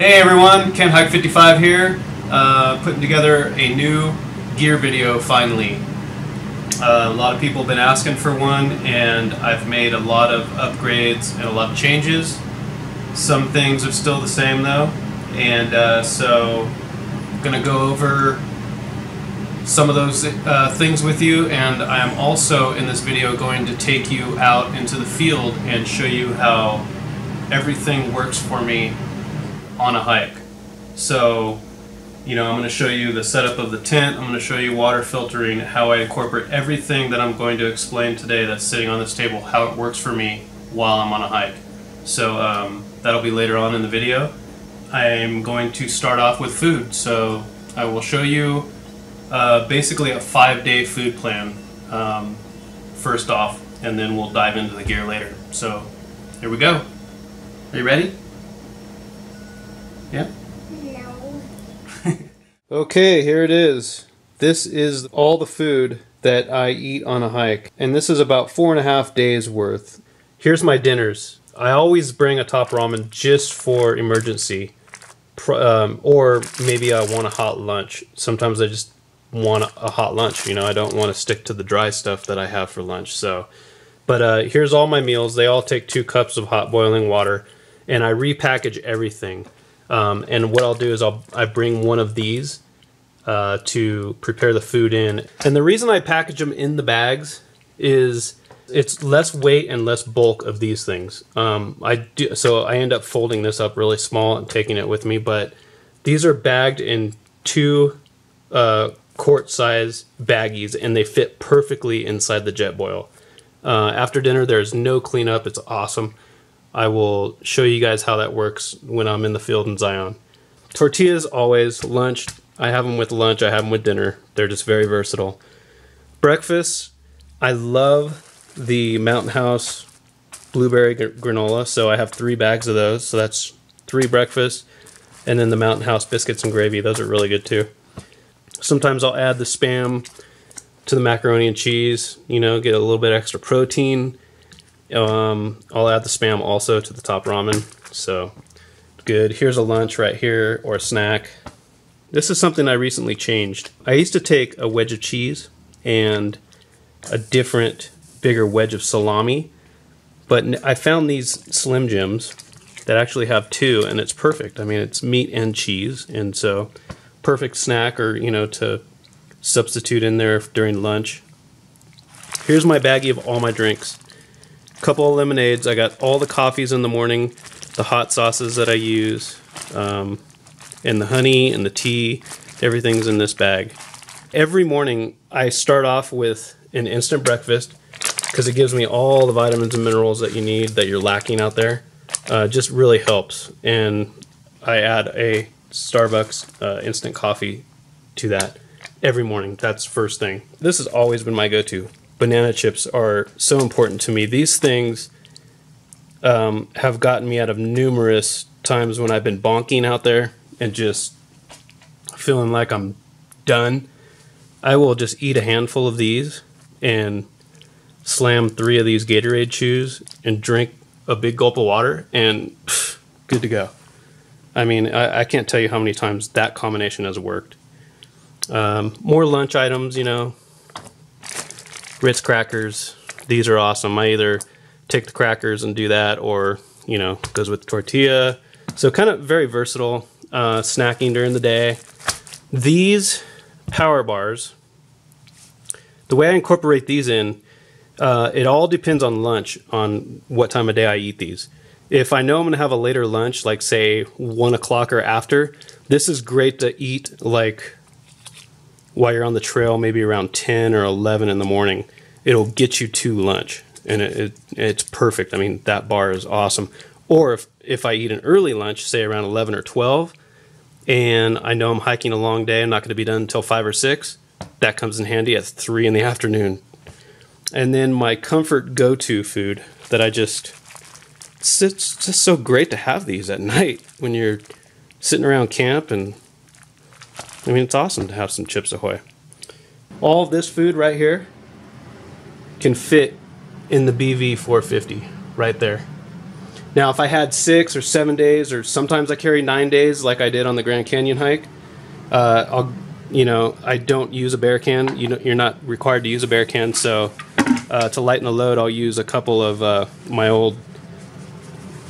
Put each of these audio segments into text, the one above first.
Hey everyone, Ken Hike 55 here, uh, putting together a new gear video finally. Uh, a lot of people have been asking for one, and I've made a lot of upgrades and a lot of changes. Some things are still the same though, and uh, so I'm gonna go over some of those uh, things with you, and I am also in this video going to take you out into the field and show you how everything works for me on a hike. So, you know, I'm going to show you the setup of the tent, I'm going to show you water filtering, how I incorporate everything that I'm going to explain today that's sitting on this table, how it works for me while I'm on a hike. So um, that'll be later on in the video. I'm going to start off with food. So I will show you uh, basically a five day food plan um, first off, and then we'll dive into the gear later. So here we go. Are you ready? Yeah? No. Okay, here it is. This is all the food that I eat on a hike, and this is about four and a half days worth. Here's my dinners. I always bring a top ramen just for emergency, um, or maybe I want a hot lunch. Sometimes I just want a, hot lunch. You know, I don't want to stick to the dry stuff that I have for lunch. So, but uh, here's all my meals. They all take two cups of hot boiling water, and I repackage everything. Um, and what I'll do is I'll I bring one of these uh, to prepare the food in. And the reason I package them in the bags is it's less weight and less bulk of these things. Um, I do so I end up folding this up really small and taking it with me. But these are bagged in two uh, quart size baggies, and they fit perfectly inside the Jetboil. Uh, after dinner, there's no cleanup. It's awesome. I will show you guys how that works when I'm in the field in Zion. Tortillas always lunch. I have them with lunch. I have them with dinner. They're just very versatile. Breakfast. I love the Mountain House blueberry gr- granola. So I have three bags of those. So that's three breakfasts, and then the Mountain House biscuits and gravy. Those are really good too. Sometimes I'll add the spam to the macaroni and cheese. You know, get a little bit extra protein. Um, I'll add the spam also to the top ramen. So good. Here's a lunch right here or a snack. This is something I recently changed. I used to take a wedge of cheese and a different, bigger wedge of salami, but I found these Slim Jims that actually have two, and it's perfect. I mean, it's meat and cheese, and so perfect snack or you know to substitute in there during lunch. Here's my baggie of all my drinks couple of lemonades. I got all the coffees in the morning, the hot sauces that I use, um, and the honey and the tea. Everything's in this bag. Every morning, I start off with an instant breakfast because it gives me all the vitamins and minerals that you need that you're lacking out there. Uh, just really helps. And I add a Starbucks uh, instant coffee to that every morning. That's first thing. This has always been my go to. Banana chips are so important to me. These things um, have gotten me out of numerous times when I've been bonking out there and just feeling like I'm done. I will just eat a handful of these and slam three of these Gatorade chews and drink a big gulp of water and pff, good to go. I mean, I, I can't tell you how many times that combination has worked. Um, more lunch items, you know, Ritz crackers. These are awesome. I either take the crackers and do that, or you know, goes with tortilla. So kind of very versatile uh, snacking during the day. These power bars. The way I incorporate these in, uh, it all depends on lunch, on what time of day I eat these. If I know I'm going to have a later lunch, like say one o'clock or after, this is great to eat like while you're on the trail, maybe around 10 or 11 in the morning. It'll get you to lunch, and it, it, it's perfect. I mean, that bar is awesome. Or if, if I eat an early lunch, say around 11 or 12, and I know I'm hiking a long day, I'm not going to be done until 5 or 6, that comes in handy at 3 in the afternoon. And then my comfort go to food that I just, it's, it's just so great to have these at night when you're sitting around camp and I mean, it's awesome to have some Chips Ahoy. All of this food right here can fit in the BV 450 right there. Now, if I had six or seven days, or sometimes I carry nine days, like I did on the Grand Canyon hike, uh, I'll, you know, I don't use a bear can. You you're not required to use a bear can, so uh, to lighten the load, I'll use a couple of uh, my old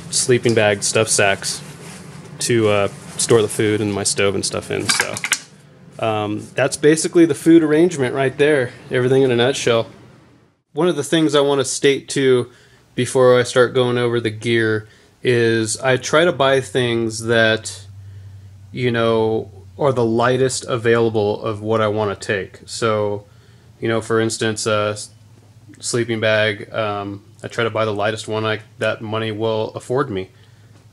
sleeping bag stuff sacks to uh, store the food and my stove and stuff in. So um, that's basically the food arrangement right there. Everything in a nutshell. One of the things I want to state too before I start going over the gear is I try to buy things that you know are the lightest available of what I want to take. So, you know, for instance, a sleeping bag. Um, I try to buy the lightest one I, that money will afford me.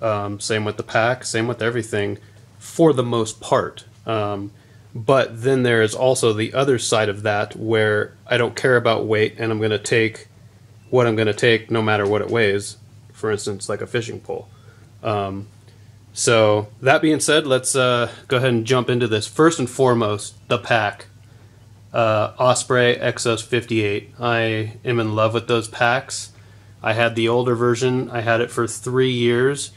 Um, same with the pack. Same with everything, for the most part. Um, but then there is also the other side of that where I don't care about weight and I'm going to take what I'm going to take no matter what it weighs. For instance, like a fishing pole. Um, so that being said, let's uh, go ahead and jump into this. First and foremost, the pack. Uh, Osprey Exos 58. I am in love with those packs. I had the older version. I had it for three years,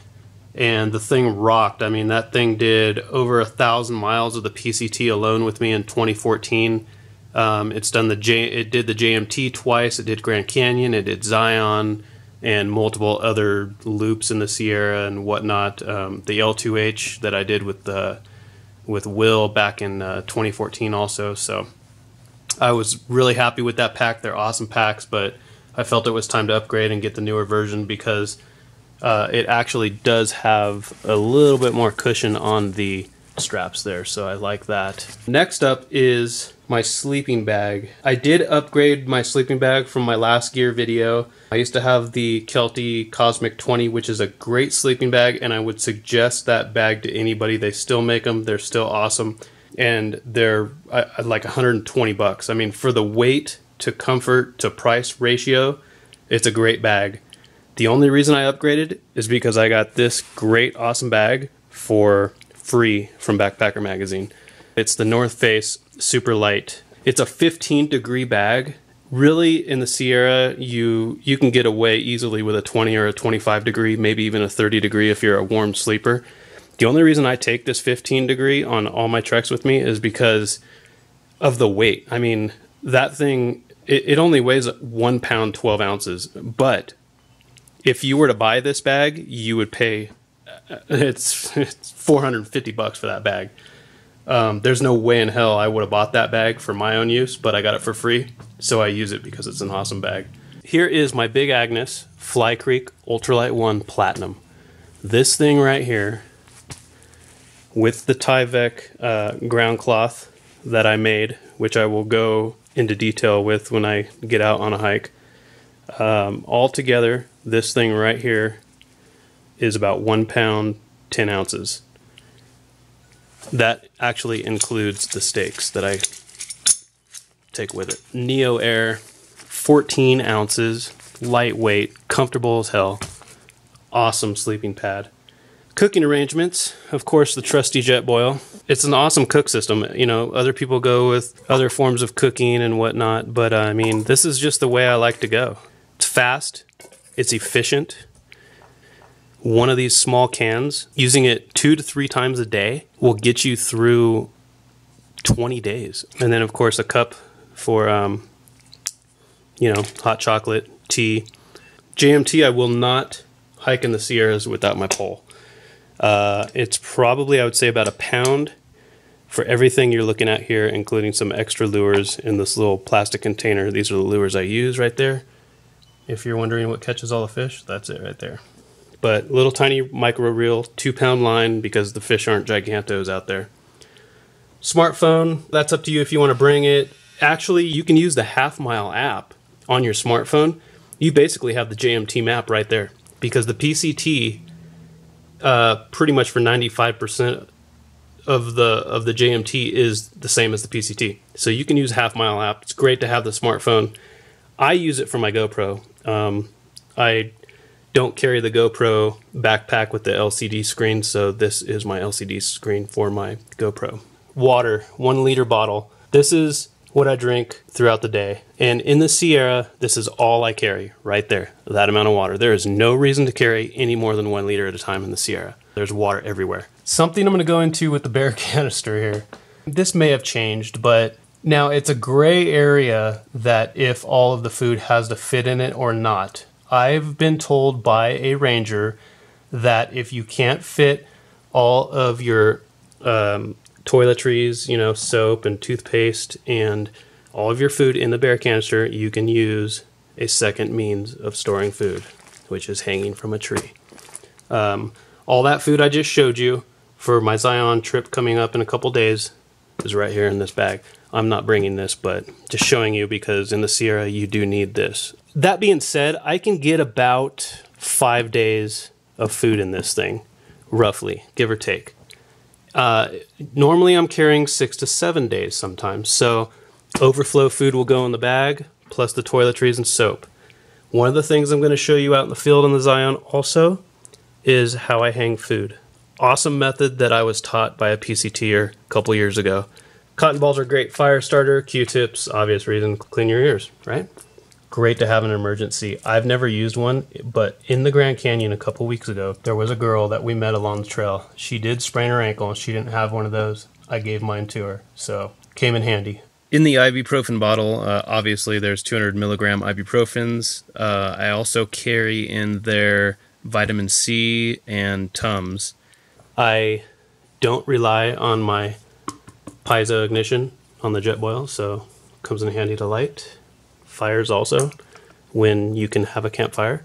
and the thing rocked. I mean, that thing did over a thousand miles of the PCT alone with me in 2014. Um, it's done the J. It did the JMT twice. It did Grand Canyon. It did Zion, and multiple other loops in the Sierra and whatnot. Um, the L2H that I did with the with Will back in uh, 2014 also. So I was really happy with that pack. They're awesome packs, but I felt it was time to upgrade and get the newer version because uh, it actually does have a little bit more cushion on the straps there, so I like that. Next up is my sleeping bag. I did upgrade my sleeping bag from my last gear video. I used to have the Kelty Cosmic 20, which is a great sleeping bag, and I would suggest that bag to anybody. They still make them, they're still awesome, and they're uh, like 120 bucks. I mean, for the weight to comfort to price ratio, it's a great bag. The only reason I upgraded is because I got this great, awesome bag for free from Backpacker Magazine. It's the North Face Super Light. It's a 15 degree bag. Really, in the Sierra, you you can get away easily with a 20 or a 25 degree, maybe even a 30 degree if you're a warm sleeper. The only reason I take this 15 degree on all my treks with me is because of the weight. I mean, that thing it, it only weighs one pound 12 ounces, but if you were to buy this bag, you would pay uh, it's, it's 450 bucks for that bag. Um, there's no way in hell I would have bought that bag for my own use, but I got it for free, so I use it because it's an awesome bag. Here is my Big Agnes Fly Creek Ultralight 1 Platinum. This thing right here, with the Tyvek uh, ground cloth that I made, which I will go into detail with when I get out on a hike. Um, all together, this thing right here is about one pound, 10 ounces. That actually includes the stakes that I take with it. Neo Air, 14 ounces, lightweight, comfortable as hell, awesome sleeping pad. Cooking arrangements, of course, the trusty Jetboil. It's an awesome cook system. You know, other people go with other forms of cooking and whatnot, but uh, I mean, this is just the way I like to go. It's fast, it's efficient, one of these small cans, using it two to three times a day, will get you through 20 days. And then, of course, a cup for, um, you know, hot chocolate, tea. JMT, I will not hike in the Sierras without my pole. Uh, it's probably, I would say, about a pound for everything you're looking at here, including some extra lures in this little plastic container. These are the lures I use right there. If you're wondering what catches all the fish, that's it right there but little tiny micro reel, two pound line because the fish aren't gigantos out there. Smartphone, that's up to you if you want to bring it. Actually, you can use the Half Mile app on your smartphone. You basically have the JMT map right there because the PCT, uh, pretty much for 95% of the of the JMT is the same as the PCT. So you can use Half Mile app. It's great to have the smartphone. I use it for my GoPro. Um, I don't carry the GoPro backpack with the LCD screen, so this is my LCD screen for my GoPro. Water, one liter bottle. This is what I drink throughout the day. And in the Sierra, this is all I carry right there, that amount of water. There is no reason to carry any more than one liter at a time in the Sierra. There's water everywhere. Something I'm going to go into with the bear canister here. This may have changed, but now it's a gray area that if all of the food has to fit in it or not. I've been told by a ranger that if you can't fit all of your um, toiletries, you know, soap and toothpaste and all of your food in the bear canister, you can use a second means of storing food, which is hanging from a tree. Um, all that food I just showed you for my Zion trip coming up in a couple days is right here in this bag. I'm not bringing this, but just showing you because in the Sierra you do need this. That being said, I can get about five days of food in this thing, roughly, give or take. Uh, normally I'm carrying six to seven days sometimes. So overflow food will go in the bag, plus the toiletries and soap. One of the things I'm going to show you out in the field on the Zion also is how I hang food. Awesome method that I was taught by a PCTer a couple years ago. Cotton balls are great fire starter, Q-tips, obvious reason, clean your ears, right? great to have an emergency. I've never used one, but in the Grand Canyon a couple weeks ago, there was a girl that we met along the trail. She did sprain her ankle and she didn't have one of those. I gave mine to her, so came in handy. In the ibuprofen bottle, uh, obviously there's 200 milligram ibuprofens. Uh, I also carry in there vitamin C and Tums. I don't rely on my piezo ignition on the Jetboil, so comes in handy to light fires also when you can have a campfire.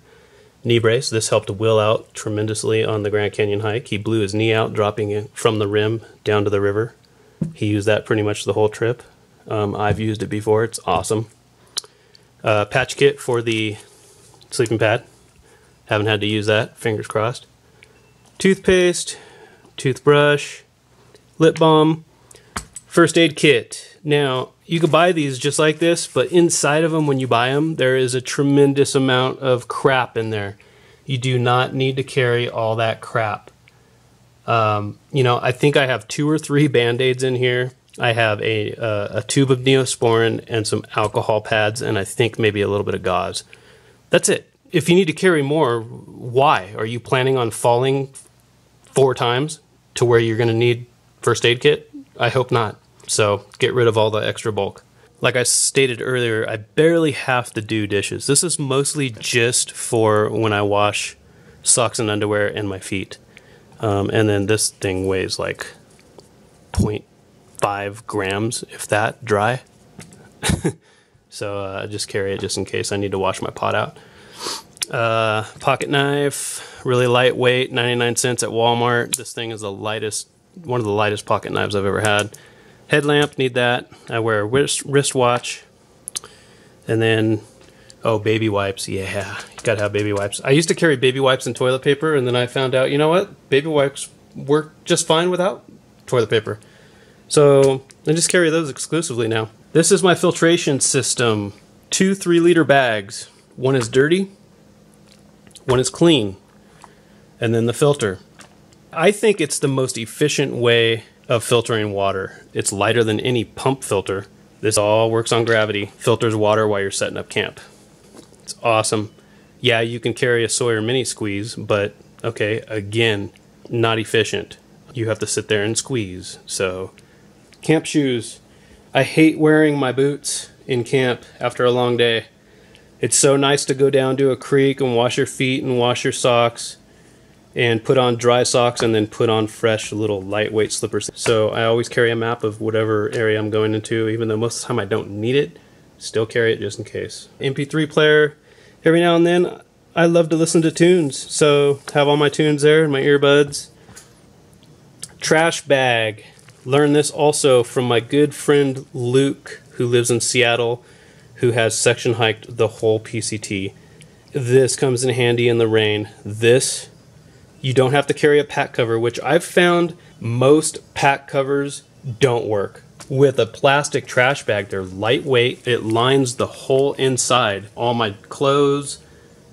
Knee brace. This helped Will out tremendously on the Grand Canyon hike. He blew his knee out, dropping it from the rim down to the river. He used that pretty much the whole trip. Um, I've used it before. It's awesome. Uh, patch kit for the sleeping pad. Haven't had to use that. Fingers crossed. Toothpaste, toothbrush, lip balm, first aid kit. Now, you could buy these just like this, but inside of them, when you buy them, there is a tremendous amount of crap in there. You do not need to carry all that crap. Um, you know, I think I have two or three band aids in here. I have a, uh, a tube of neosporin and some alcohol pads, and I think maybe a little bit of gauze. That's it. If you need to carry more, why? Are you planning on falling four times to where you're going to need first aid kit? I hope not. So get rid of all the extra bulk. Like I stated earlier, I barely have to do dishes. This is mostly just for when I wash socks and underwear and my feet. Um, and then this thing weighs like 0.5 grams, if that, dry. so uh, I just carry it just in case I need to wash my pot out. Uh, pocket knife, really lightweight, 99 cents at Walmart. This thing is the lightest, one of the lightest pocket knives I've ever had. Headlamp, need that. I wear a wrist, wristwatch. And then, oh, baby wipes. Yeah, you gotta have baby wipes. I used to carry baby wipes and toilet paper, and then I found out, you know what? Baby wipes work just fine without toilet paper. So I just carry those exclusively now. This is my filtration system. Two three liter bags. One is dirty, one is clean, and then the filter. I think it's the most efficient way of filtering water. It's lighter than any pump filter. This all works on gravity, filters water while you're setting up camp. It's awesome. Yeah, you can carry a Sawyer mini squeeze, but okay, again, not efficient. You have to sit there and squeeze. So, camp shoes. I hate wearing my boots in camp after a long day. It's so nice to go down to a creek and wash your feet and wash your socks and put on dry socks and then put on fresh little lightweight slippers. So I always carry a map of whatever area I'm going into, even though most of the time I don't need it, still carry it just in case. MP3 player, every now and then I love to listen to tunes, so have all my tunes there in my earbuds. Trash bag. Learned this also from my good friend Luke, who lives in Seattle, who has section hiked the whole PCT. This comes in handy in the rain. This you don't have to carry a pack cover, which I've found most pack covers don't work. With a plastic trash bag, they're lightweight. It lines the whole inside. All my clothes,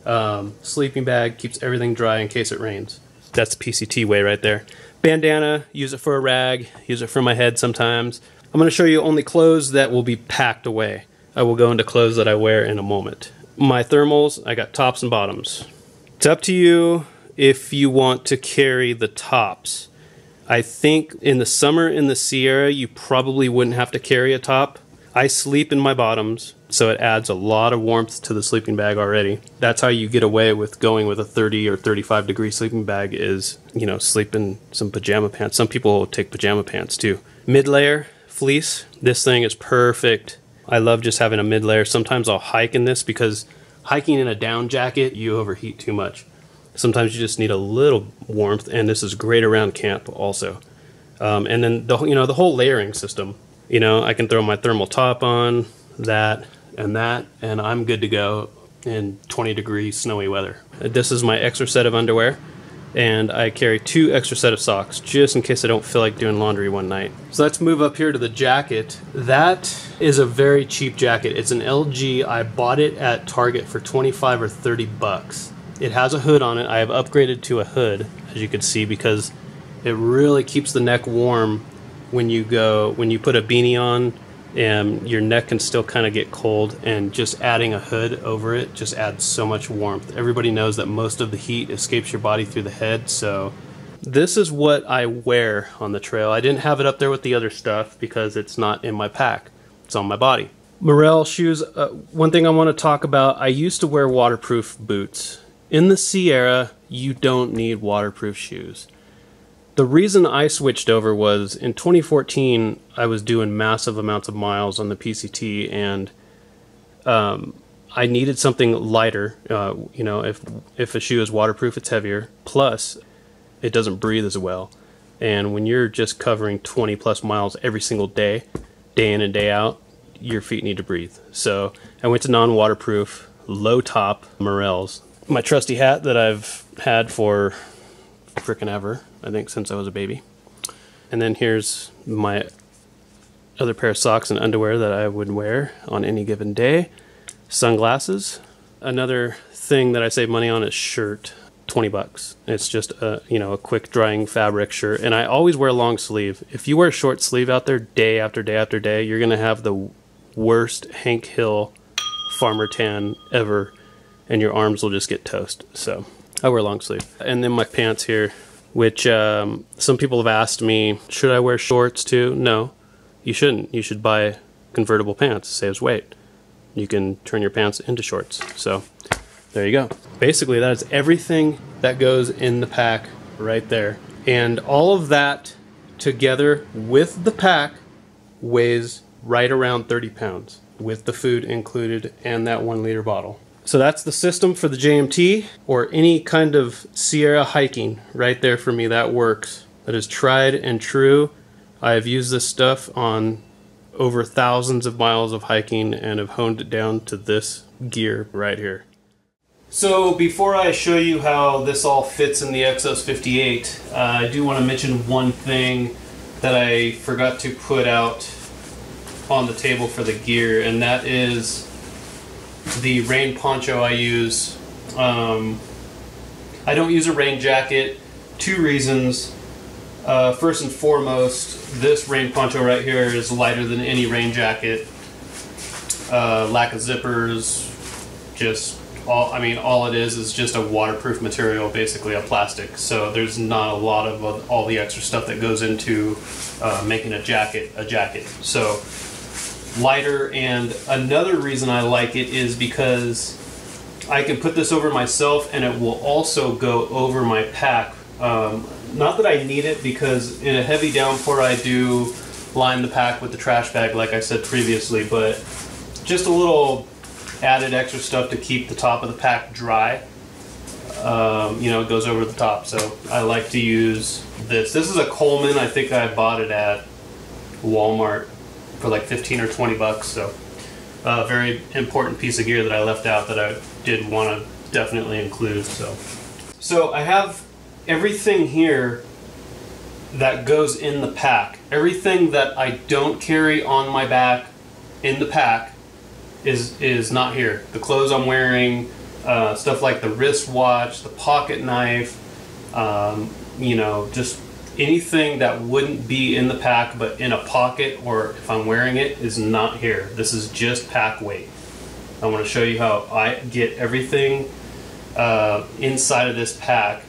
um, sleeping bag, keeps everything dry in case it rains. That's the PCT way right there. Bandana, use it for a rag, use it for my head sometimes. I'm going to show you only clothes that will be packed away. I will go into clothes that I wear in a moment. My thermals, I got tops and bottoms. It's up to you if you want to carry the tops. I think in the summer in the Sierra, you probably wouldn't have to carry a top. I sleep in my bottoms, so it adds a lot of warmth to the sleeping bag already. That's how you get away with going with a 30 or 35 degree sleeping bag is, you know, sleep in some pajama pants. Some people take pajama pants too. Mid layer fleece, this thing is perfect. I love just having a mid layer. Sometimes I'll hike in this because hiking in a down jacket, you overheat too much. Sometimes you just need a little warmth, and this is great around camp also. Um, and then the you know the whole layering system. You know, I can throw my thermal top on that and that, and I'm good to go in 20 degree snowy weather. This is my extra set of underwear, and I carry two extra set of socks just in case I don't feel like doing laundry one night. So let's move up here to the jacket. That is a very cheap jacket. It's an LG. I bought it at Target for 25 or 30 bucks. It has a hood on it. I have upgraded to a hood, as you can see, because it really keeps the neck warm when you go when you put a beanie on and your neck can still kind of get cold and just adding a hood over it just adds so much warmth. Everybody knows that most of the heat escapes your body through the head, so this is what I wear on the trail. I didn't have it up there with the other stuff because it's not in my pack. It's on my body. Merrell shoes, uh, one thing I want to talk about, I used to wear waterproof boots in the Sierra, you don't need waterproof shoes. The reason I switched over was in 2014, I was doing massive amounts of miles on the PCT, and um, I needed something lighter. Uh, you know, if if a shoe is waterproof, it's heavier. Plus, it doesn't breathe as well. And when you're just covering 20 plus miles every single day, day in and day out, your feet need to breathe. So I went to non-waterproof, low top Merrells my trusty hat that I've had for frickin' ever, I think since I was a baby. And then here's my other pair of socks and underwear that I would wear on any given day. Sunglasses. Another thing that I save money on is shirt. 20 bucks. It's just a, you know, a quick drying fabric shirt and I always wear a long sleeve. If you wear a short sleeve out there day after day after day, you're going to have the worst Hank Hill farmer tan ever and your arms will just get toast. So I wear long sleeve. And then my pants here, which um, some people have asked me, should I wear shorts too? No, you shouldn't. You should buy convertible pants. It saves weight. You can turn your pants into shorts. So there you go. Basically, that is everything that goes in the pack right there. And all of that together with the pack weighs right around 30 pounds with the food included and that one liter bottle. So that's the system for the JMT or any kind of Sierra hiking right there for me. That works. That is tried and true. I have used this stuff on over thousands of miles of hiking and have honed it down to this gear right here. So before I show you how this all fits in the Exos 58, uh, I do want to mention one thing that I forgot to put out on the table for the gear, and that is the rain poncho I use. Um, I don't use a rain jacket. Two reasons. Uh, first and foremost, this rain poncho right here is lighter than any rain jacket. Uh, lack of zippers, just all. I mean, all it is is just a waterproof material, basically a plastic. So there's not a lot of uh, all the extra stuff that goes into uh, making a jacket a jacket. So lighter. And another reason I like it is because I can put this over myself and it will also go over my pack. Um, not that I need it because in a heavy downpour I do line the pack with the trash bag like I said previously, but just a little added extra stuff to keep the top of the pack dry. Um, you know, it goes over the top. So I like to use this. This is a Coleman. I think I bought it at Walmart for like 15 or 20 bucks. So a uh, very important piece of gear that I left out that I did want to definitely include. So, so I have everything here that goes in the pack. Everything that I don't carry on my back in the pack is is not here. The clothes I'm wearing, uh, stuff like the wristwatch, the pocket knife, um, you know, just anything that wouldn't be in the pack but in a pocket or if I'm wearing it is not here. This is just pack weight. I want to show you how I get everything uh, inside of this pack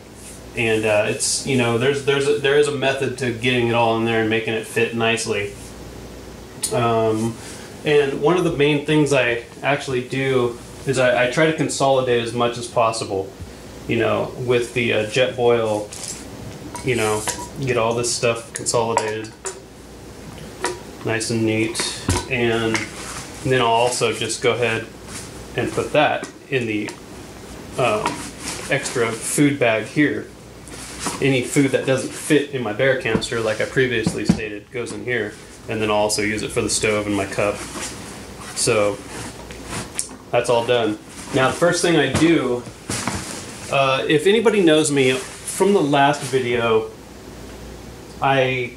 and uh, it's you know there's there's a, there is a method to getting it all in there and making it fit nicely um, and one of the main things I actually do is I, I, try to consolidate as much as possible you know with the uh, Jetboil you know get all this stuff consolidated nice and neat and then I'll also just go ahead and put that in the um, extra food bag here any food that doesn't fit in my bear canister, like I previously stated, goes in here. And then I'll also use it for the stove and my cup. So that's all done. Now, the first thing I do, uh, if anybody knows me from the last video, I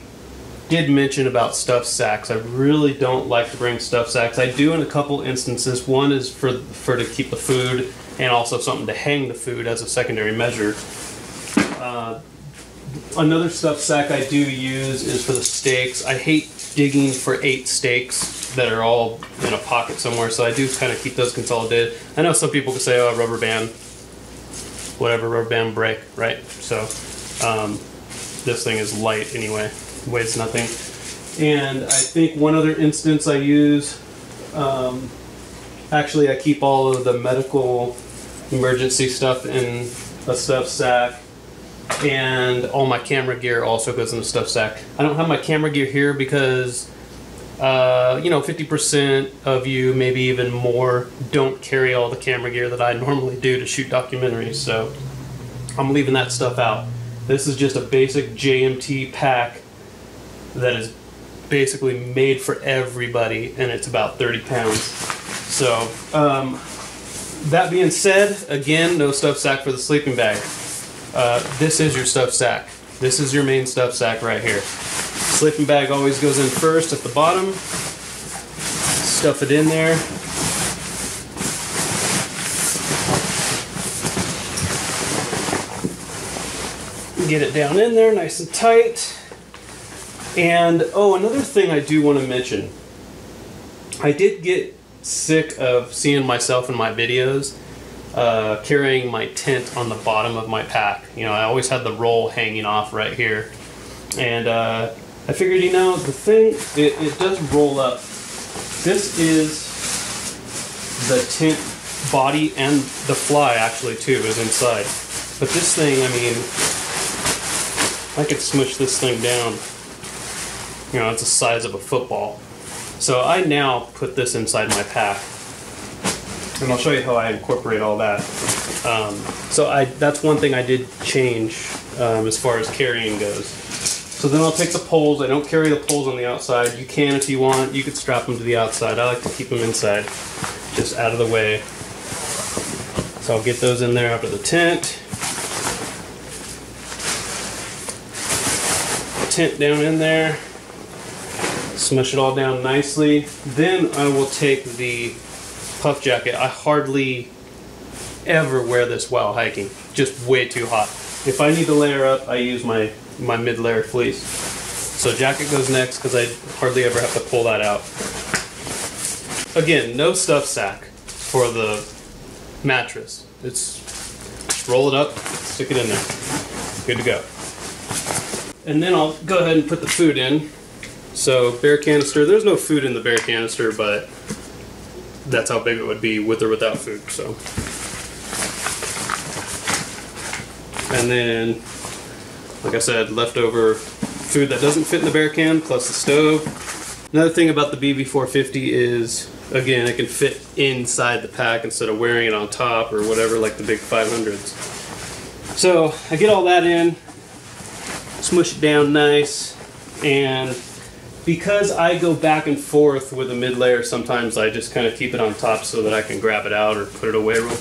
did mention about stuff sacks. I really don't like to bring stuff sacks. I do in a couple instances. One is for for to keep the food and also something to hang the food as a secondary measure. Uh, another stuff sack I do use is for the stakes. I hate digging for eight stakes that are all in a pocket somewhere, so I do kind of keep those consolidated. I know some people can say, oh, a rubber band, whatever, rubber band break, right? So um, this thing is light anyway, weighs nothing. And I think one other instance I use, um, actually I keep all of the medical emergency stuff in a stuff sack and all my camera gear also goes in the stuff sack. I don't have my camera gear here because, uh, you know, 50% of you, maybe even more, don't carry all the camera gear that I normally do to shoot documentaries, so I'm leaving that stuff out. This is just a basic JMT pack that is basically made for everybody, and it's about 30 pounds. So, um, that being said, again, no stuff sack for the sleeping bag. Uh, this is your stuff sack. This is your main stuff sack right here. Sleeping bag always goes in first at the bottom. Stuff it in there. Get it down in there nice and tight. And oh, another thing I do want to mention. I did get sick of seeing myself in my videos uh, carrying my tent on the bottom of my pack. You know, I always had the roll hanging off right here. And uh, I figured, you know, the thing, it, it does roll up. This is the tent body and the fly actually too is inside. But this thing, I mean, I could smush this thing down. You know, it's the size of a football. So I now put this inside my pack and I'll show you how I incorporate all that. Um, so I that's one thing I did change um, as far as carrying goes. So then I'll take the poles. I don't carry the poles on the outside. You can if you want. You could strap them to the outside. I like to keep them inside, just out of the way. So I'll get those in there after the tent. Tent down in there. Smush it all down nicely. Then I will take the puff jacket. I hardly ever wear this while hiking. Just way too hot. If I need to layer up, I use my, my mid-layer fleece. So jacket goes next because I hardly ever have to pull that out. Again, no stuff sack for the mattress. It's just roll it up, stick it in there. Good to go. And then I'll go ahead and put the food in. So bear canister, there's no food in the bear canister, but that's how big it would be with or without food. So, and then, like I said, leftover food that doesn't fit in the bear can plus the stove. Another thing about the BV450 is, again, it can fit inside the pack instead of wearing it on top or whatever like the big 500s. So I get all that in, smush it down nice, and because I go back and forth with a mid layer, sometimes I just kind of keep it on top so that I can grab it out or put it away real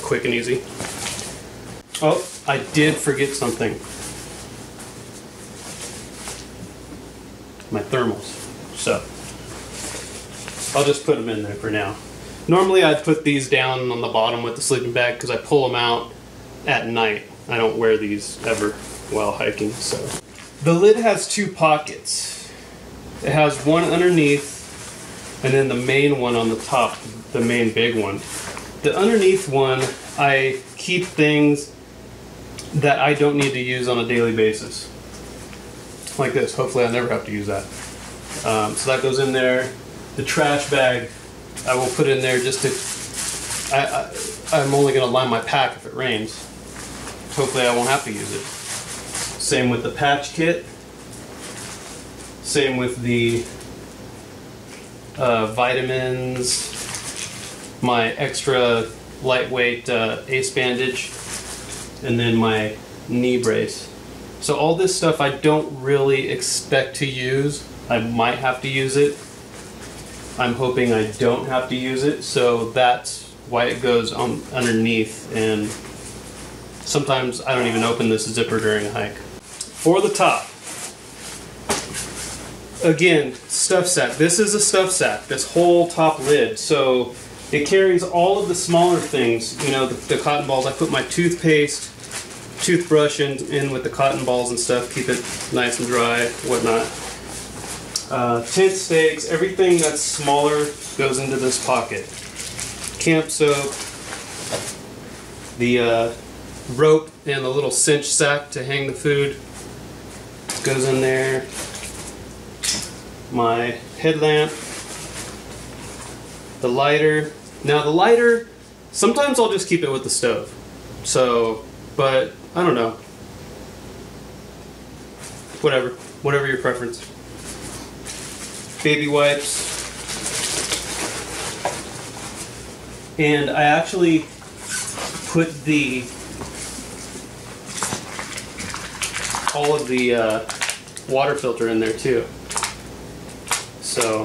quick and easy. Oh, I did forget something. My thermals. So, I'll just put them in there for now. Normally I'd put these down on the bottom with the sleeping bag because I pull them out at night. I don't wear these ever while hiking, so. The lid has two pockets. It has one underneath and then the main one on the top, the main big one. The underneath one, I keep things that I don't need to use on a daily basis. Like this. Hopefully, I never have to use that. Um, so that goes in there. The trash bag, I will put in there just to. I, I, I'm only going to line my pack if it rains. Hopefully, I won't have to use it. Same with the patch kit. Same with the uh, vitamins, my extra lightweight uh, ace bandage, and then my knee brace. So all this stuff I don't really expect to use. I might have to use it. I'm hoping I don't have to use it, so that's why it goes on underneath and sometimes I don't even open this zipper during a hike. For the top, again, stuff sack. This is a stuff sack, this whole top lid. So it carries all of the smaller things, you know, the, the cotton balls. I put my toothpaste, toothbrush in, in with the cotton balls and stuff, keep it nice and dry, whatnot. Uh, tent stakes, everything that's smaller goes into this pocket. Camp soap, the uh, rope and the little cinch sack to hang the food goes in there my headlamp, the lighter. Now the lighter, sometimes I'll just keep it with the stove. So, but I don't know. Whatever, whatever your preference. Baby wipes. And I actually put the all of the uh, water filter in there too. So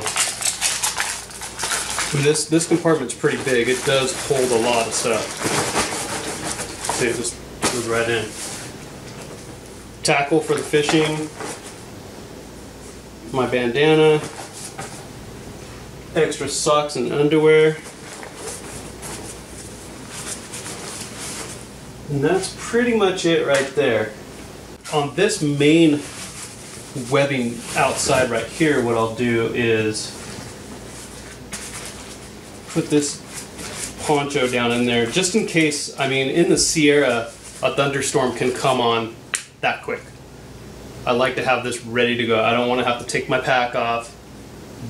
this this compartment's pretty big. It does hold a lot of stuff. See, it just goes right in. Tackle for the fishing. My bandana. Extra socks and underwear. And that's pretty much it right there. On this main webbing outside right here, what I'll do is put this poncho down in there just in case, I mean, in the Sierra, a thunderstorm can come on that quick. I like to have this ready to go. I don't want to have to take my pack off,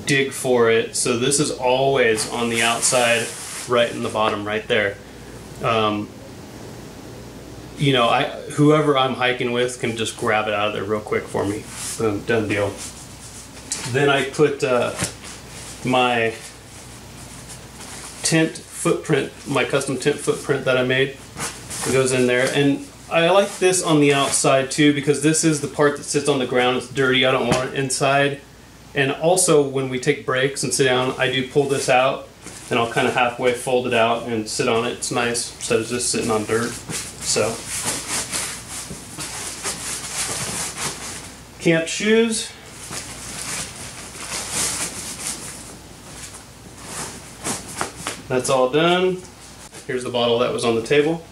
dig for it. So this is always on the outside, right in the bottom, right there. Um, you know, I whoever I'm hiking with can just grab it out of there real quick for me. Boom, done deal. Then I put uh, my tent footprint, my custom tent footprint that I made. It goes in there, and I like this on the outside too because this is the part that sits on the ground. It's dirty. I don't want it inside. And also, when we take breaks and sit down, I do pull this out, and I'll kind of halfway fold it out and sit on it. It's nice instead of just sitting on dirt. So, camp shoes. That's all done. Here's the bottle that was on the table.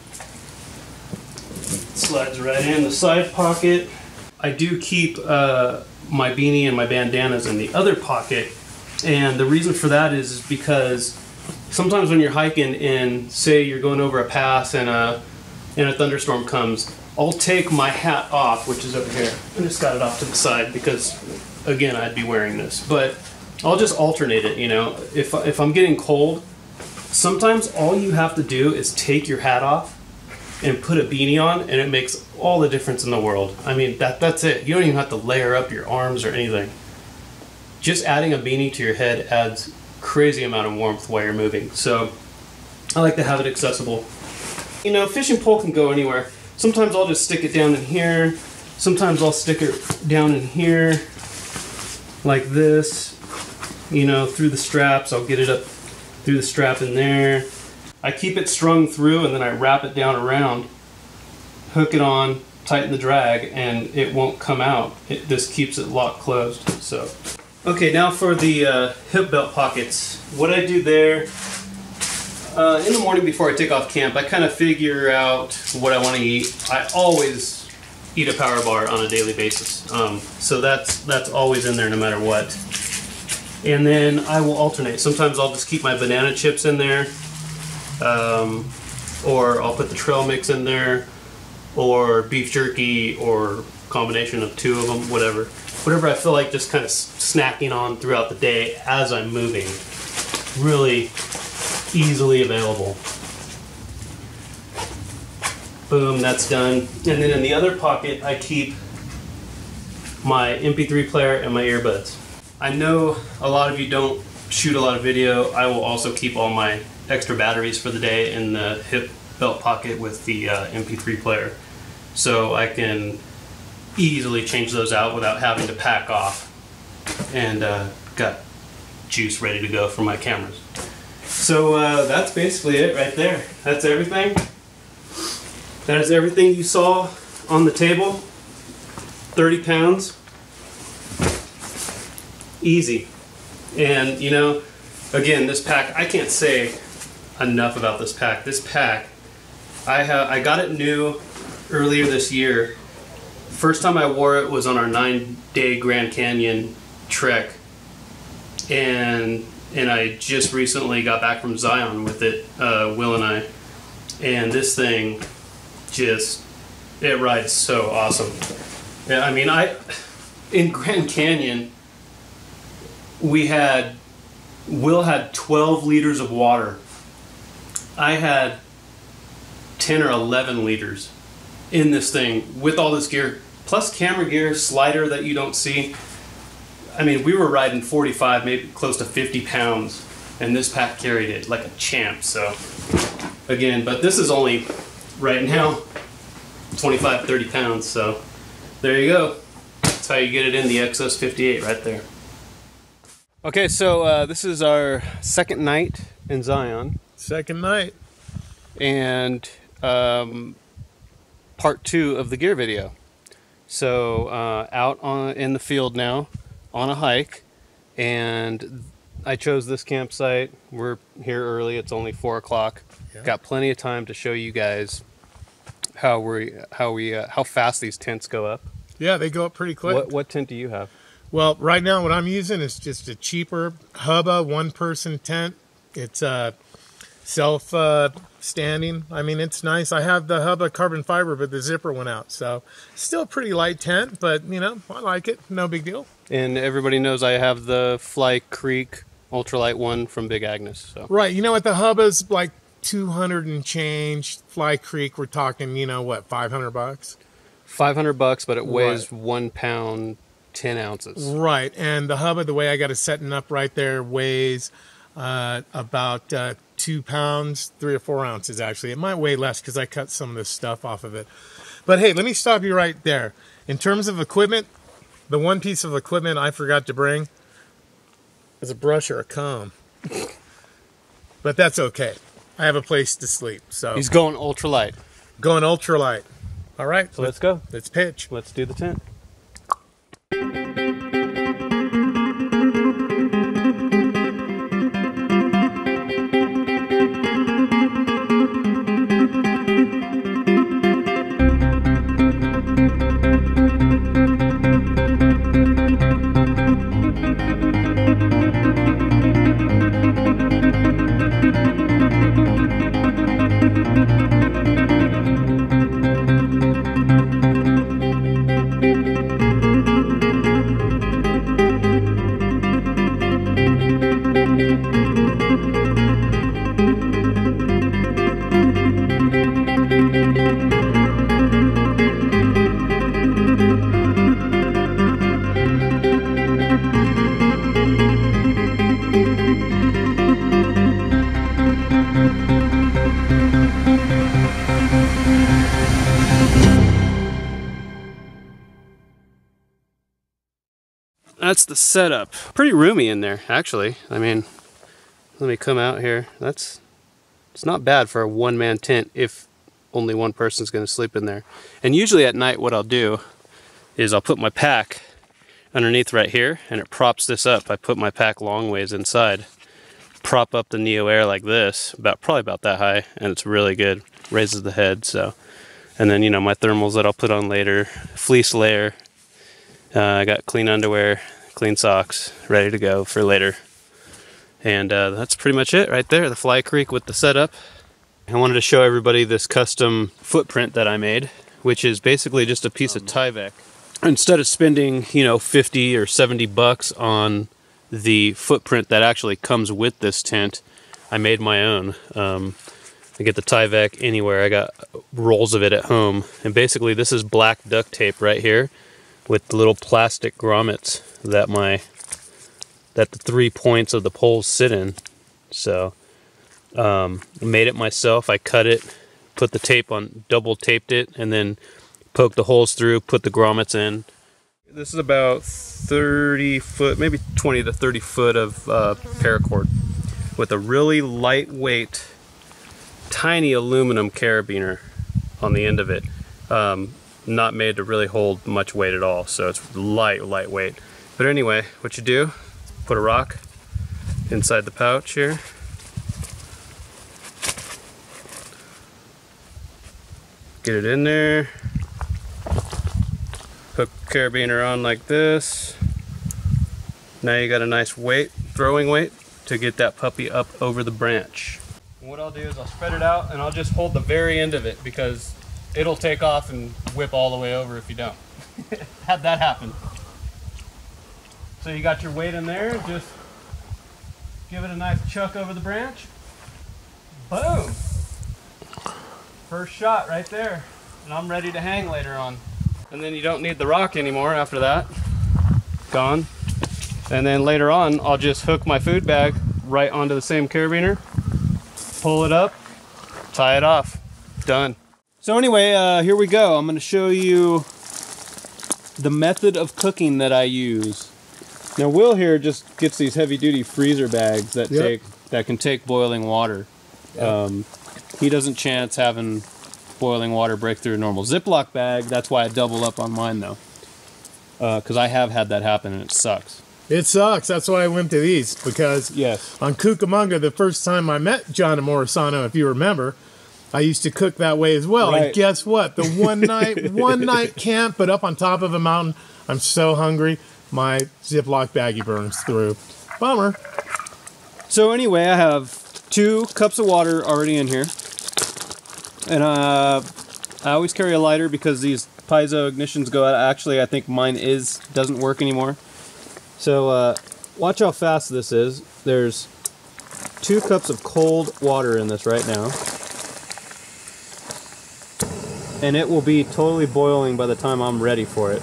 Slides right in the side pocket. I do keep uh, my beanie and my bandanas in the other pocket, and the reason for that is because sometimes when you're hiking and say you're going over a pass and a and a thunderstorm comes, I'll take my hat off, which is over here. I just got it off to the side because, again, I'd be wearing this. But I'll just alternate it. You know, if if I'm getting cold, sometimes all you have to do is take your hat off and put a beanie on, and it makes all the difference in the world. I mean, that that's it. You don't even have to layer up your arms or anything. Just adding a beanie to your head adds crazy amount of warmth while you're moving. So I like to have it accessible. You know, fishing pole can go anywhere. Sometimes I'll just stick it down in here. Sometimes I'll stick it down in here like this. You know, through the straps. I'll get it up through the strap in there. I keep it strung through and then I wrap it down around, hook it on, tighten the drag, and it won't come out. It, this keeps it locked closed. So, okay, now for the uh, hip belt pockets. What I do there uh, in the morning before I take off camp, I kind of figure out what I want to eat. I always eat a power bar on a daily basis. Um, so that's that's always in there no matter what. And then I will alternate. Sometimes I'll just keep my banana chips in there, um, or I'll put the trail mix in there, or beef jerky, or combination of two of them, whatever. Whatever I feel like just kind of snacking on throughout the day as I'm moving. Really easily available. Boom, that's done. And then in the other pocket, I keep my MP3 player and my earbuds. I know a lot of you don't shoot a lot of video. I will also keep all my extra batteries for the day in the hip belt pocket with the uh, MP3 player. So I can easily change those out without having to pack off. And uh, got juice ready to go for my cameras. So uh, that's basically it right there. That's everything. That is everything you saw on the table. 30 pounds. Easy. And you know, again, this pack, I can't say enough about this pack. This pack, I have I got it new earlier this year. First time I wore it was on our nine day Grand Canyon trek. And and I just recently got back from Zion with it, uh, Will and I. And this thing just it rides so awesome. Yeah, I mean, I in Grand Canyon we had Will had 12 liters of water. I had 10 or 11 liters in this thing with all this gear, plus camera gear, slider that you don't see. I mean, we were riding 45, maybe close to 50 pounds, and this pack carried it like a champ. So, again, but this is only right now 25, 30 pounds. So, there you go. That's how you get it in the Exos 58 right there. Okay, so uh, this is our second night in Zion. Second night. And um, part two of the gear video. So uh, out on in the field now on a hike, and I chose this campsite. We're here early. It's only four o'clock. Yeah. Got plenty of time to show you guys how we how we uh, how fast these tents go up. Yeah, they go up pretty quick. What what tent do you have? Well, right now what I'm using is just a cheaper Hubba one person tent. It's uh, self uh, standing. I mean, it's nice. I have the Hubba carbon fiber, but the zipper went out. So still pretty light tent, but you know, I like it. No big deal. And everybody knows I have the Fly Creek ultralight one from Big Agnes. So Right. You know what? The hub is like 200 and change. Fly Creek, we're talking, you know, what, 500 bucks? 500 bucks, but it weighs right. one pound 10 ounces. Right. And the Hubba the way I got it setting up right there, weighs uh, about uh, two pounds, three or four ounces, actually. It might weigh less because I cut some of this stuff off of it. But hey, let me stop you right there. In terms of equipment, the one piece of equipment I forgot to bring is a brush or a comb. but that's okay. I have a place to sleep. So he's going ultralight. Going ultralight. All right. So let's go. Let's pitch. Let's do the tent. Setup. Pretty roomy in there, actually. I mean, let me come out here. That's it's not bad for a one-man tent if only one person's going to sleep in there. And usually at night what I'll do is I'll put my pack underneath right here and it props this up. I put my pack long ways inside. Prop up the NeoAir like this, about probably about that high, and it's really good. Raises the head, so And then, you know, my thermals that I'll put on later, fleece layer. Uh, I got clean underwear, clean socks, ready to go for later. And uh, that's pretty much it right there, the Fly Creek with the setup. I wanted to show everybody this custom footprint that I made, which is basically just a piece of Tyvek. Instead of spending, you know, 50 or 70 bucks on the footprint that actually comes with this tent, I made my own. Um, I get the Tyvek anywhere. I got rolls of it at home. And basically this is black duct tape right here with little plastic grommets that my that the three points of the poles sit in. So um, made it myself. I cut it, put the tape on, double taped it, and then poked the holes through, put the grommets in. This is about 30 foot, maybe 20 to 30 foot of uh, paracord with a really lightweight, tiny aluminum carabiner on the end of it. Um, not made to really hold much weight at all, so it's light, lightweight. But anyway, what you do, put a rock inside the pouch here. Get it in there. Put carabiner on like this. Now you got a nice weight, throwing weight, to get that puppy up over the branch. what I'll do is I'll spread it out and I'll just hold the very end of it because it'll take off and whip all the way over if you don't. Had that happen. So you got your weight in there, just give it a nice chuck over the branch. Boom! First shot right there. And I'm ready to hang later on. And then you don't need the rock anymore after that. Gone. And then later on, I'll just hook my food bag right onto the same carabiner, pull it up, tie it off. Done. So anyway, uh, here we go. I'm going to show you the method of cooking that I use. Now Will here just gets these heavy duty freezer bags that yep. take that can take boiling water. Yep. Um, he doesn't chance having boiling water break through a normal Ziploc bag. That's why I double up on mine though, because uh, I have had that happen and it sucks. It sucks. That's why I went to these because yes, on Cucamonga, the first time I met John Amorosano, if you remember, I used to cook that way as well. Right. And guess what? The one night, one night camp, but up on top of a mountain. I'm so hungry. My Ziploc baggie burns through. Bummer. So anyway, I have two cups of water already in here, and uh, I always carry a lighter because these piezo ignitions go out. Actually, I think mine is doesn't work anymore. So uh, watch how fast this is. There's two cups of cold water in this right now. And it will be totally boiling by the time I'm ready for it.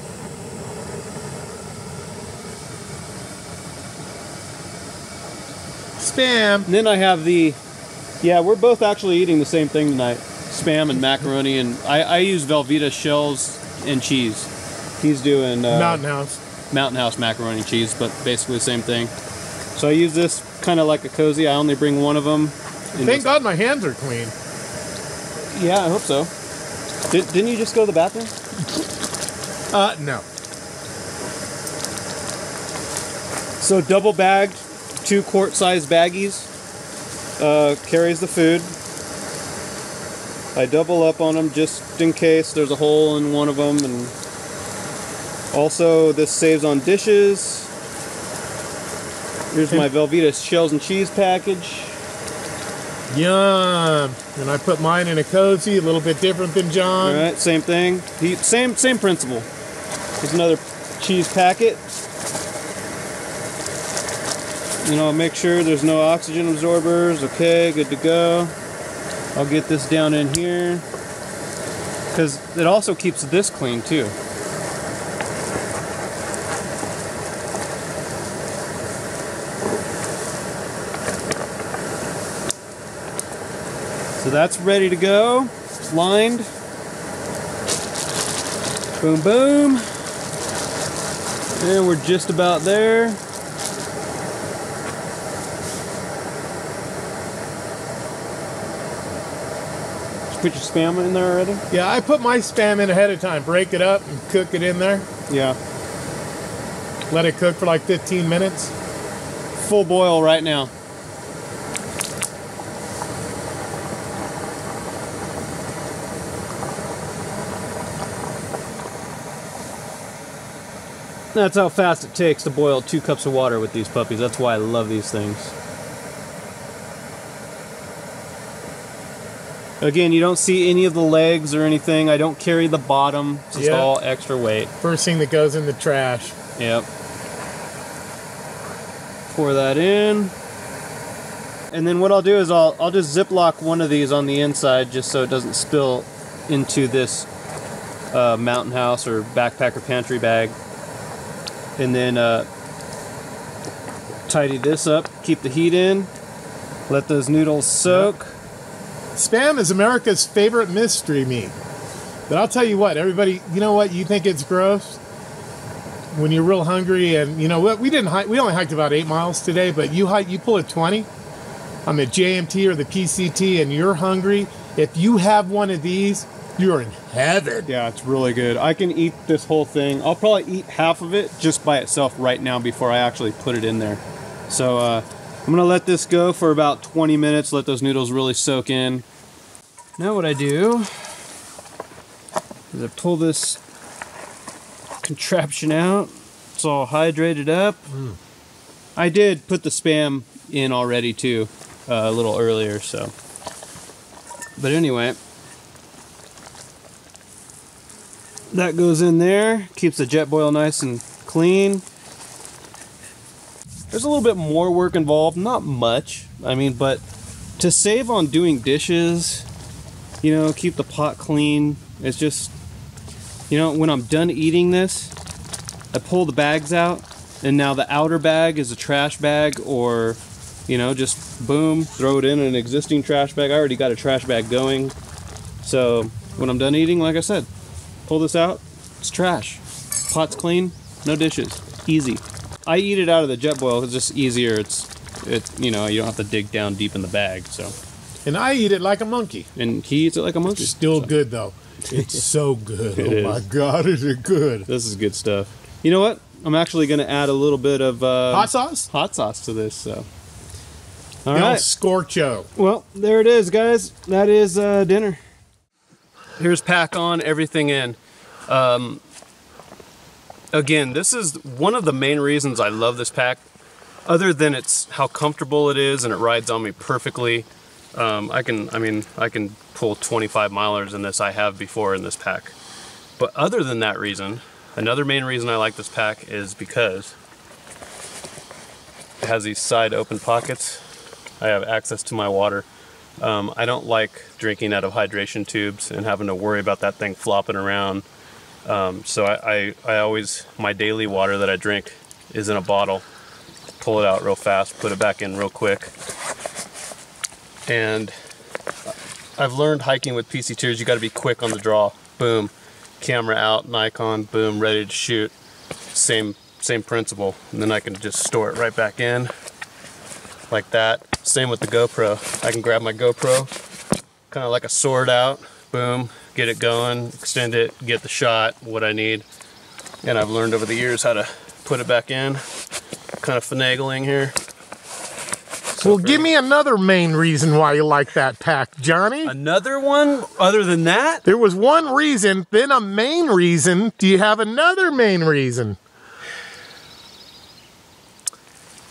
Spam. And then I have the, yeah, we're both actually eating the same thing tonight. Spam and macaroni, and I, I use Velveeta shells and cheese. He's doing uh, Mountain House. Mountain House macaroni and cheese, but basically the same thing. So I use this kind of like a cozy. I only bring one of them. Thank God my hands are clean. Yeah, I hope so. Did, didn't you just go to the bathroom? Uh, no. So double bagged, two quart size baggies, uh, carries the food. I double up on them just in case there's a hole in one of them and also, this saves on dishes. Here's my Velveeta shells and cheese package. Yum! And I put mine in a cozy, a little bit different than John. All right, same thing. He, same same principle. Here's another cheese packet. You know, make sure there's no oxygen absorbers. Okay, good to go. I'll get this down in here because it also keeps this clean too. So that's ready to go. It's lined. Boom, boom. And we're just about there. put your spam in there already? Yeah, I put my spam in ahead of time. Break it up and cook it in there. Yeah. Let it cook for like 15 minutes. Full boil right now. That's how fast it takes to boil two cups of water with these puppies. That's why I love these things. Again, you don't see any of the legs or anything. I don't carry the bottom. It's just Yeah. all extra weight. First thing that goes in the trash. Yep. Pour that in. And then what I'll do is I'll I'll just ziplock one of these on the inside just so it doesn't spill into this uh, mountain house or backpacker pantry bag. And then uh, tidy this up, keep the heat in, let those noodles soak. Spam is America's favorite mystery meat. But I'll tell you what, everybody, you know what? You think it's gross when you're real hungry, and you know what? We didn't hike. We only hiked about eight miles today, but you hike. You pull a twenty on the JMT or the PCT, and you're hungry. If you have one of these, you're in heaven. Yeah, it's really good. I can eat this whole thing. I'll probably eat half of it just by itself right now before I actually put it in there. So uh, I'm gonna let this go for about 20 minutes. Let those noodles really soak in. Now what I do is I pull this contraption out. It's all hydrated up. I did put the spam in already too, uh, a little earlier. So, but anyway. That goes in there, keeps the Jetboil nice and clean. There's a little bit more work involved, not much. I mean, but to save on doing dishes, you know, keep the pot clean. It's just, you know, when I'm done eating this, I pull the bags out, and now the outer bag is a trash bag, or, you know, just boom, throw it in an existing trash bag. I already got a trash bag going. So when I'm done eating, like I said, pull this out, it's trash. Pot's clean, no dishes. Easy. I eat it out of the Jetboil, it's just easier. It's it's you know, you don't have to dig down deep in the bag, so And I eat it like a monkey. and he eats it like a monkey. It's Still so. good though. It's so good. It oh my god, is it good? This is good stuff. You know what? I'm actually gonna add a little bit of uh, Hot sauce? hot sauce to this, so all No, right. scorcho. Well, there it is, guys. That is uh, dinner. Here's pack on everything in. Um, again, this is one of the main reasons I love this pack. Other than it's how comfortable it is and it rides on me perfectly. Um, I can, I mean, I can pull 25 milers in this. I have before in this pack. But other than that reason, another main reason I like this pack is because it has these side open pockets. I have access to my water. Um, I don't like drinking out of hydration tubes and having to worry about that thing flopping around. Um, so I, I, I always, my daily water that I drink is in a bottle. Pull it out real fast, put it back in real quick. And I've learned hiking with PCTers, you got to be quick on the draw. Boom, camera out, Nikon, boom, ready to shoot. Same same principle. And then I can just store it right back in like that. Same with the GoPro. I can grab my GoPro, kind of like a sword out, boom, get it going, extend it, get the shot, what I need. And I've learned over the years how to put it back in. Kind of finagling here. Well, give me another main reason why you like that pack, Johnny. Another one other than that? There was one reason, then a main reason. Do you have another main reason?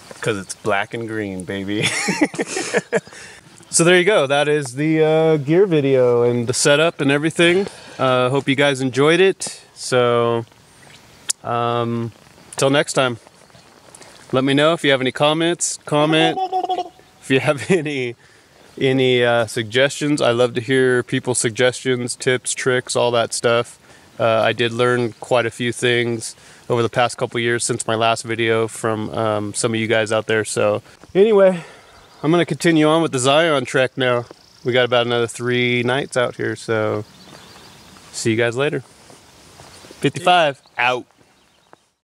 Because it's black and green, baby. so there you go. That is the uh, gear video and the setup and everything. Uh, hope you guys enjoyed it. So, um, till next time. Let me know if you have any comments. Comment if you have any any uh, suggestions. I love to hear people's suggestions, tips, tricks, all that stuff. Uh, I did learn quite a few things over the past couple years since my last video from um, some of you guys out there. So anyway, I'm gonna continue on with the Zion trek now. We got about another three nights out here, so see you guys later. 55 out.